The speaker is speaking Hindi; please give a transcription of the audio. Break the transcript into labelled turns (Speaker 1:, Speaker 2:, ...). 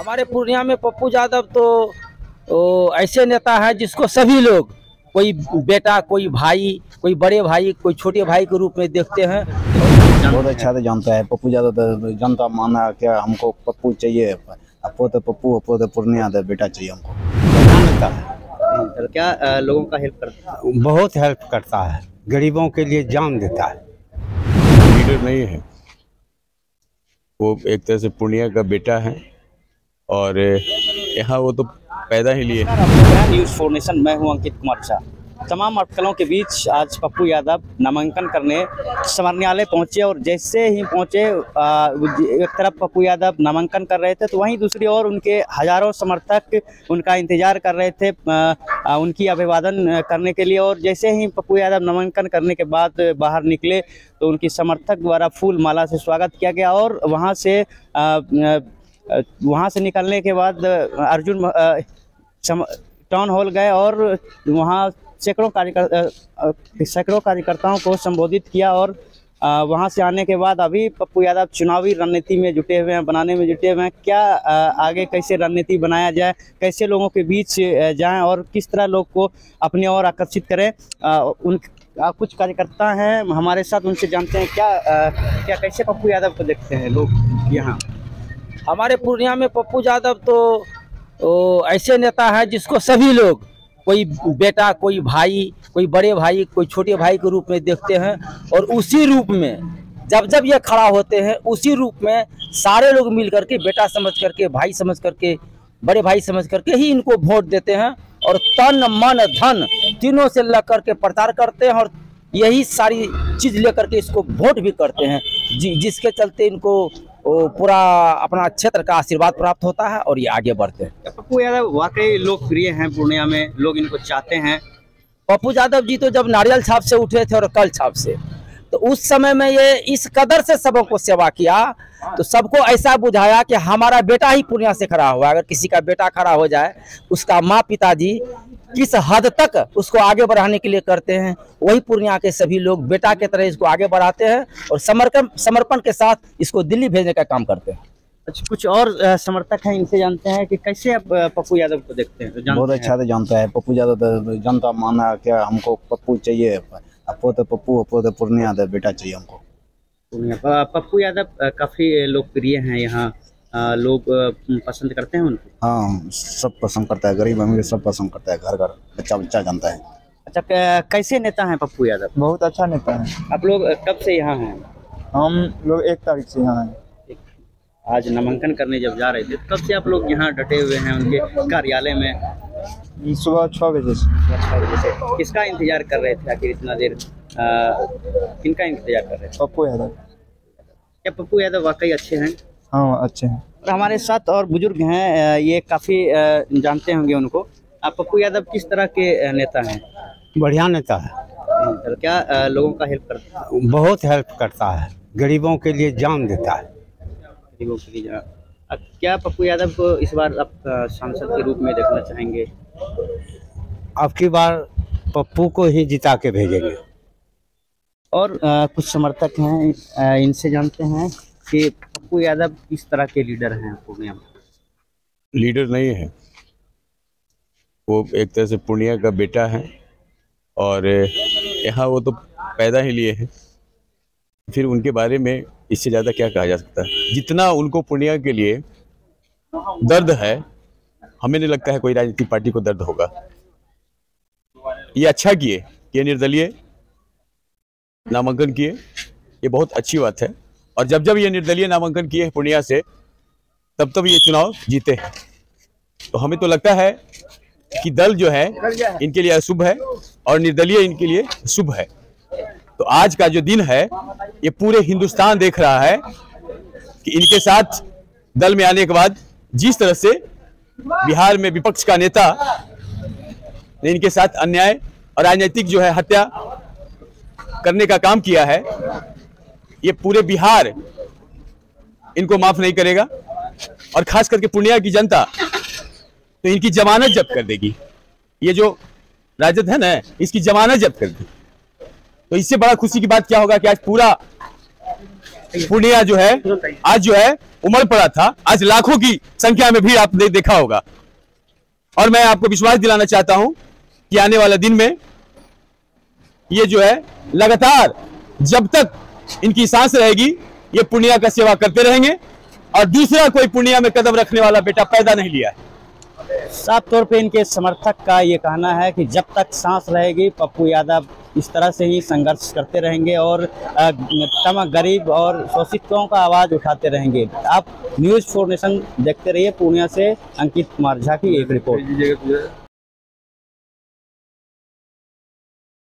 Speaker 1: हमारे पूर्णिया में पप्पू यादव तो ऐसे नेता है जिसको सभी लोग कोई बेटा कोई भाई कोई बड़े भाई कोई छोटे भाई के रूप में देखते हैं।
Speaker 2: बहुत अच्छा से जानता है पप्पू यादव तो जनता माना क्या हमको पप्पू चाहिए। अपो तो पप्पू अपो तो पूर्णिया तो बेटा चाहिए हमको।
Speaker 3: नेता है
Speaker 4: तो क्या लोगों का हेल्प करता है?
Speaker 3: बहुत हेल्प करता है गरीबों के लिए जान देता है।
Speaker 5: लीडर नहीं है। वो एक तरह से पूर्णिया का बेटा है। और यहाँ वो तो पैदा ही लिए।
Speaker 4: न्यूज़ फोर नेशन मैं हूँ अंकित कुमार झा। तमाम अटकलों के बीच आज पप्पू यादव नामांकन करने समरण्यालय पहुँचे और जैसे ही पहुँचे एक तरफ़ पप्पू यादव नामांकन कर रहे थे तो वहीं दूसरी ओर उनके हज़ारों समर्थक उनका इंतज़ार कर रहे थे उनकी अभिवादन करने के लिए। और जैसे ही पप्पू यादव नामांकन करने के बाद बाहर निकले तो उनकी समर्थक द्वारा फूल माला से स्वागत किया गया और वहाँ से वहाँ से निकलने के बाद अर्जुन टाउन हॉल गए और वहाँ सैकड़ों कार्यकर्ता सैकड़ों कार्यकर्ताओं को संबोधित किया और वहाँ से आने के बाद अभी पप्पू यादव चुनावी रणनीति में जुटे हुए हैं, बनाने में जुटे हुए हैं। क्या आगे कैसे रणनीति बनाया जाए, कैसे लोगों के बीच जाएँ और किस तरह लोग को अपने ओर आकर्षित करें उन कुछ कार्यकर्ता हैं, हमारे साथ उनसे जानते हैं। क्या क्या, कैसे पप्पू यादव को देखते हैं लोग यहाँ?
Speaker 1: हमारे पूर्णिया में पप्पू यादव तो ओ, ऐसे नेता है जिसको सभी लोग कोई बेटा कोई भाई कोई बड़े भाई कोई छोटे भाई के रूप में देखते हैं और उसी रूप में जब जब ये खड़ा होते हैं उसी रूप में सारे लोग मिल करके बेटा समझ करके भाई समझ करके बड़े भाई समझ करके ही इनको वोट देते हैं और तन मन धन तीनों से लग करके प्रचार करते हैं और यही सारी चीज़ लेकर के इसको वोट भी करते हैं। जिसके चलते इनको वो पूरा अपना क्षेत्र का आशीर्वाद प्राप्त होता है और ये आगे बढ़ते हैं।
Speaker 4: पप्पू यादव वाकई लोकप्रिय हैं पूर्णिया में लोग इनको चाहते हैं।
Speaker 1: पप्पू यादव जी तो जब नारियल छाप से उठे थे और कल छाप से तो उस समय में ये इस कदर से सबों को सेवा किया तो सबको ऐसा बुझाया कि हमारा बेटा ही पूर्णिया से खड़ा हुआ अगर किसी का बेटा खड़ा हो जाए उसका माँ पिताजी किस हद तक उसको आगे बढ़ाने के लिए करते हैं वही पूर्णिया के सभी लोग बेटा के तरह इसको आगे बढ़ाते हैं और समर्पण समर्पण के साथ इसको दिल्ली भेजने का काम करते हैं
Speaker 4: अच्छा कुछ और समर्थक हैं इनसे जानते हैं कि कैसे आप पप्पू यादव को देखते हैं तो जानते
Speaker 2: बहुत
Speaker 4: हैं।
Speaker 2: अच्छा से जानता है पप्पू यादव तो जनता माना क्या हमको पप्पू चाहिए अपो तो पप्पू अपो तो पूर्णिया बेटा चाहिए हमको
Speaker 4: पप्पू यादव काफ़ी लोकप्रिय हैं यहाँ लोग पसंद करते हैं उनको?
Speaker 2: हाँ सब पसंद करता है गरीब अमीर सब पसंद करता है घर घर बच्चा बच्चा जानता है।
Speaker 4: अच्छा कैसे नेता हैं पप्पू यादव?
Speaker 6: बहुत अच्छा नेता है।
Speaker 4: आप लोग कब से यहाँ हैं?
Speaker 6: हम लोग एक तारीख से यहाँ हैं।
Speaker 4: आज नामांकन करने जब जा रहे थे तब से आप लोग यहाँ डटे हुए हैं उनके कार्यालय में?
Speaker 6: सुबह छः बजे से।
Speaker 4: जैसे किसका इंतज़ार कर रहे थे आखिर इतना देर? अ, किनका इंतज़ार कर रहे थे?
Speaker 6: पप्पू यादव।
Speaker 4: क्या पप्पू यादव वाकई अच्छे हैं?
Speaker 6: हाँ अच्छे हैं।
Speaker 4: और हमारे साथ और बुज़ुर्ग हैं ये काफ़ी जानते होंगे उनको। आप पप्पू यादव किस तरह के नेता हैं?
Speaker 3: बढ़िया नेता है।
Speaker 4: तो क्या लोगों का हेल्प करता है?
Speaker 3: बहुत हेल्प करता है। गरीबों के लिए जान देता है।
Speaker 4: गरीबों के लिए अ, क्या पप्पू यादव को इस बार आप सांसद के रूप में देखना चाहेंगे?
Speaker 3: अब की बार पप्पू को ही जिता के भेजेंगे।
Speaker 4: और अ, कुछ समर्थक हैं इनसे जानते हैं कि पप्पू यादव किस तरह के लीडर हैं पूर्णिया में
Speaker 5: लीडर नहीं है। वो एक तरह से पूर्णिया का बेटा है और यहाँ वो तो पैदा ही लिए हैं। फिर उनके बारे में इससे ज़्यादा क्या कहा जा सकता है? जितना उनको पूर्णिया के लिए दर्द है, हमें नहीं लगता है कोई राजनीतिक पार्टी को दर्द होगा। ये अच्छा किए, ये निर्दलीय, नामांकन किए, ये बहुत अच्छी बात है। और जब जब ये निर्दलीय नामांकन किए हैं पूर्णिया से, तब तब ये चुनाव जीते हैं। तो हमें तो लगता है कि दल जो है, इनके लिए अशुभ है और निर्दलीय इनके लिए शुभ है। तो आज का जो दिन है, ये पूरे हिंदुस्तान देख रहा है कि इनके साथ दल में आने के बाद जिस तरह से बिहार में विपक्ष का नेता ने इनके साथ अन्याय और राजनीतिक जो है हत्या करने का काम किया है ये पूरे बिहार इनको माफ़ नहीं करेगा और खास करके पूर्णिया की जनता तो इनकी जमानत जब्त कर देगी। ये जो राजद है ना, इसकी जमानत जब्त कर दी। तो इससे बड़ा खुशी की बात क्या होगा कि आज पूरा पूर्णिया जो है, आज जो है उमड़ पड़ा था। आज लाखों की संख्या में भीड़ आपने देखा होगा। और मैं आपको विश्वास दिलाना चाहता हूँ कि आने वाला दिन में ये जो है, लगातार जब तक इनकी सांस रहेगी, ये पूर्णिया का सेवा करते रहेंगे। और दूसरा कोई पूर्णिया में कदम रखने वाला बेटा पैदा नहीं लिया है।
Speaker 4: साफ़ तौर पे इनके समर्थक का ये कहना है कि जब तक सांस रहेगी, पप्पू यादव इस तरह से ही संघर्ष करते रहेंगे और तमाम गरीब और शोषितों का आवाज़ उठाते रहेंगे। आप न्यूज़ फोर नेशन देखते रहिए, पूर्णिया से अंकित कुमार झा की एक रिपोर्ट।